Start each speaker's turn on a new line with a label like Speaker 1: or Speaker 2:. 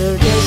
Speaker 1: choose